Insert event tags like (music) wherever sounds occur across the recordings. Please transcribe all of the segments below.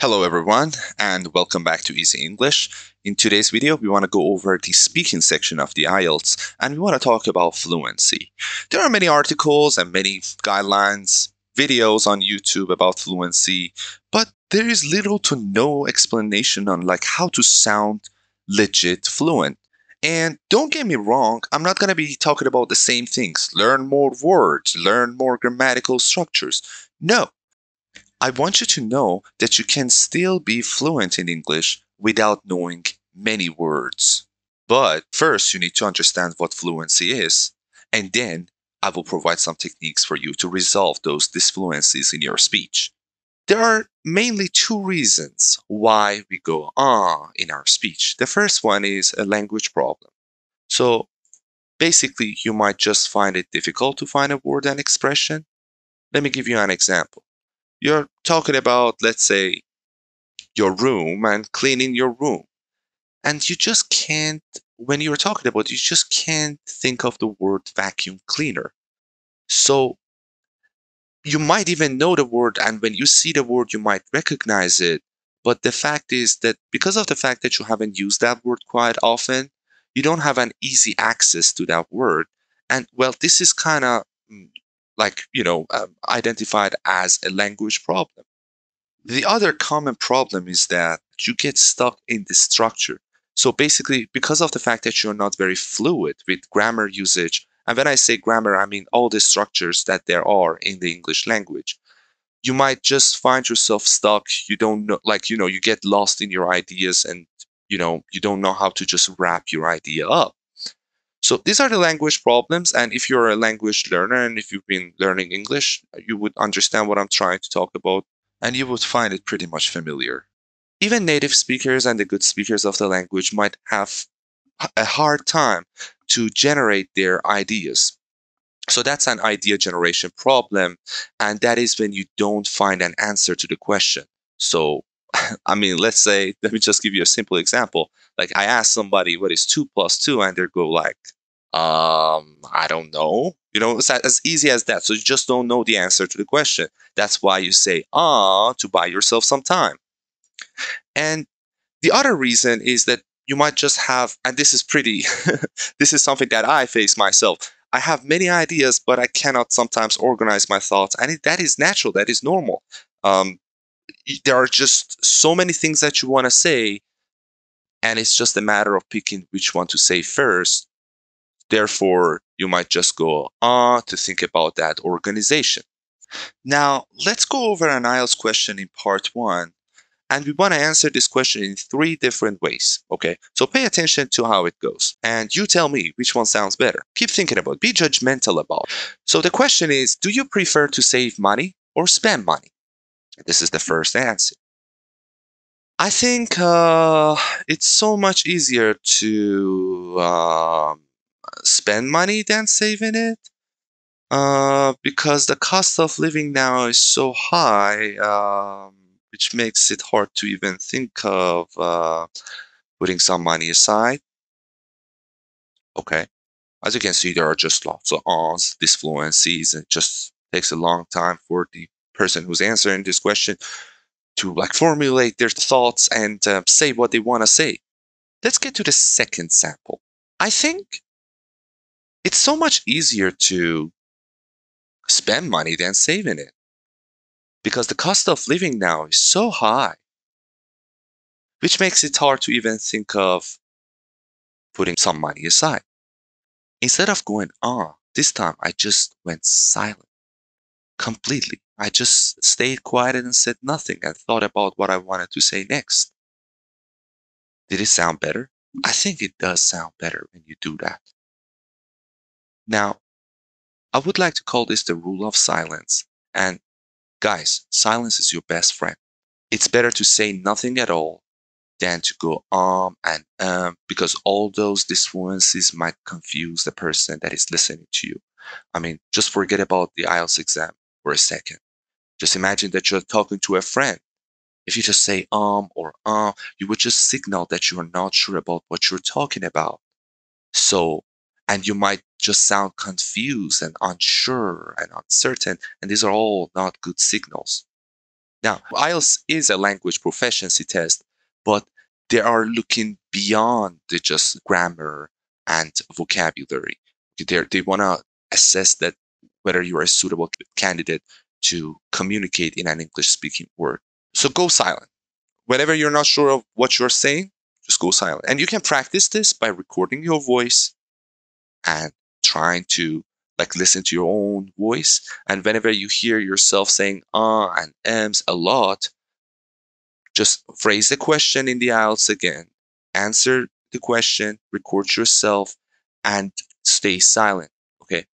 Hello everyone and welcome back to Easy English. In today's video, we want to go over the speaking section of the IELTS and we want to talk about fluency. There are many articles and many guidelines, videos on YouTube about fluency, but there is little to no explanation on like how to sound legit fluent. And don't get me wrong, I'm not going to be talking about the same things. Learn more words, learn more grammatical structures. No, I want you to know that you can still be fluent in English without knowing many words. But first, you need to understand what fluency is, and then I will provide some techniques for you to resolve those disfluencies in your speech. There are mainly two reasons why we go ah in our speech. The first one is a language problem. So basically, you might just find it difficult to find a word and expression. Let me give you an example you're talking about, let's say, your room and cleaning your room. And you just can't, when you're talking about, you just can't think of the word vacuum cleaner. So you might even know the word, and when you see the word, you might recognize it. But the fact is that because of the fact that you haven't used that word quite often, you don't have an easy access to that word. And well, this is kind of like you know um, identified as a language problem. The other common problem is that you get stuck in the structure. So basically because of the fact that you're not very fluid with grammar usage and when i say grammar i mean all the structures that there are in the english language you might just find yourself stuck. You don't know like you know you get lost in your ideas and you know you don't know how to just wrap your idea up so these are the language problems. And if you're a language learner and if you've been learning English, you would understand what I'm trying to talk about and you would find it pretty much familiar. Even native speakers and the good speakers of the language might have a hard time to generate their ideas. So that's an idea generation problem. And that is when you don't find an answer to the question. So, I mean, let's say, (laughs) let me just give you a simple example. Like I ask somebody what is two plus two, and they go like, um, I don't know. You know, it's as easy as that. So you just don't know the answer to the question. That's why you say ah to buy yourself some time. And the other reason is that you might just have, and this is pretty, (laughs) this is something that I face myself. I have many ideas, but I cannot sometimes organize my thoughts, and that is natural. That is normal. Um, there are just so many things that you want to say and it's just a matter of picking which one to say first. Therefore, you might just go ah to think about that organization. Now, let's go over an IELTS question in part one. And we want to answer this question in three different ways. Okay, so pay attention to how it goes. And you tell me which one sounds better. Keep thinking about it. Be judgmental about it. So the question is Do you prefer to save money or spend money? This is the first answer. I think uh, it's so much easier to um, spend money than saving it uh, because the cost of living now is so high, um, which makes it hard to even think of uh, putting some money aside. Okay. As you can see, there are just lots of ons, and it just takes a long time for the person who's answering this question to like formulate their thoughts and uh, say what they want to say. Let's get to the second sample. I think it's so much easier to spend money than saving it because the cost of living now is so high, which makes it hard to even think of putting some money aside. Instead of going on, this time I just went silent completely. I just stayed quiet and said nothing and thought about what I wanted to say next. Did it sound better? I think it does sound better when you do that. Now, I would like to call this the rule of silence. And guys, silence is your best friend. It's better to say nothing at all than to go um and um because all those disfluencies might confuse the person that is listening to you. I mean, just forget about the IELTS exam for a second. Just imagine that you're talking to a friend. If you just say um or uh, you would just signal that you are not sure about what you're talking about. So, and you might just sound confused and unsure and uncertain, and these are all not good signals. Now, IELTS is a language proficiency test, but they are looking beyond the just grammar and vocabulary. They're, they want to assess that whether you are a suitable candidate to communicate in an English speaking word. So go silent. Whenever you're not sure of what you're saying, just go silent. And you can practice this by recording your voice and trying to like listen to your own voice. And whenever you hear yourself saying ah and ms a lot, just phrase the question in the IELTS again, answer the question, record yourself, and stay silent.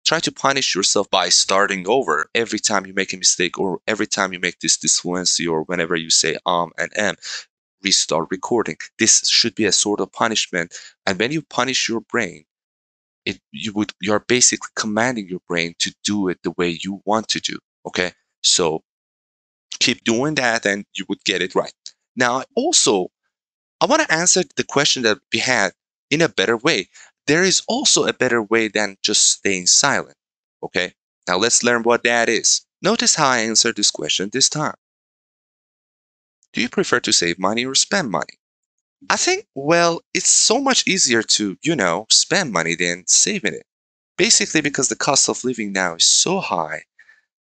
Try to punish yourself by starting over every time you make a mistake or every time you make this disfluency or whenever you say um and m restart recording. This should be a sort of punishment. And when you punish your brain, it you would you're basically commanding your brain to do it the way you want to do. Okay. So keep doing that and you would get it right. Now also I want to answer the question that we had in a better way. There is also a better way than just staying silent. Okay. Now let's learn what that is. Notice how I answered this question this time. Do you prefer to save money or spend money? I think, well, it's so much easier to, you know, spend money than saving it. Basically, because the cost of living now is so high,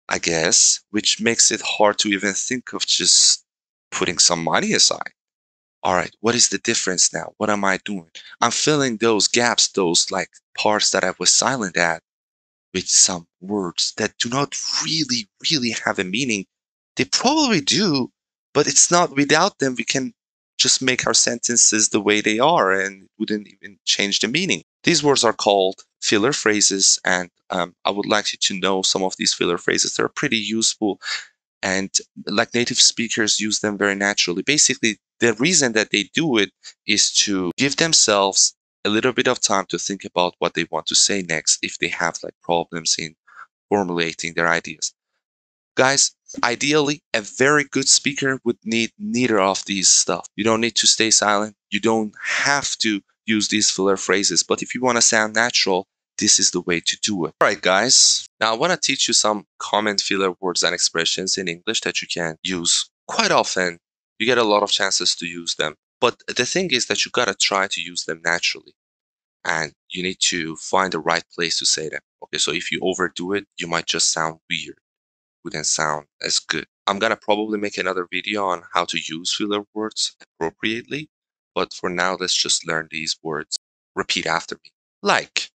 I guess, which makes it hard to even think of just putting some money aside. All right, what is the difference now? What am I doing? I'm filling those gaps, those like parts that I was silent at with some words that do not really, really have a meaning. They probably do, but it's not without them we can just make our sentences the way they are and wouldn't even change the meaning. These words are called filler phrases, and um, I would like you to know some of these filler phrases. They're pretty useful, and like native speakers use them very naturally. Basically, the reason that they do it is to give themselves a little bit of time to think about what they want to say next if they have like problems in formulating their ideas. Guys, ideally, a very good speaker would need neither of these stuff. You don't need to stay silent. You don't have to use these filler phrases. But if you want to sound natural, this is the way to do it. All right, guys. Now I want to teach you some common filler words and expressions in English that you can use quite often. You get a lot of chances to use them. But the thing is that you got to try to use them naturally. And you need to find the right place to say them. Okay, so if you overdo it, you might just sound weird wouldn't sound as good. I'm gonna probably make another video on how to use filler words appropriately, but for now, let's just learn these words. Repeat after me. Like.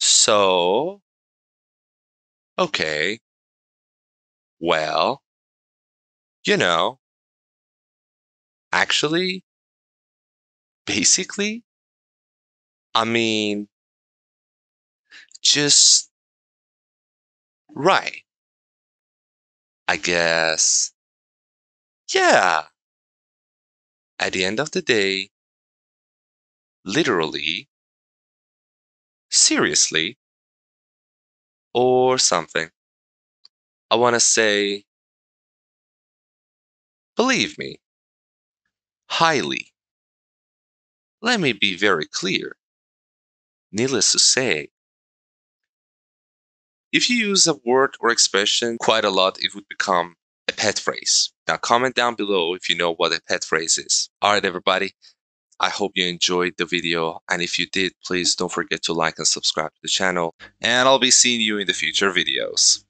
So. Okay. Well. You know. Actually. Basically. I mean. Just. Right. I guess, yeah. At the end of the day, literally, seriously, or something. I want to say, believe me, highly. Let me be very clear. Needless to say, if you use a word or expression quite a lot, it would become a pet phrase. Now, comment down below if you know what a pet phrase is. All right, everybody. I hope you enjoyed the video. And if you did, please don't forget to like and subscribe to the channel. And I'll be seeing you in the future videos.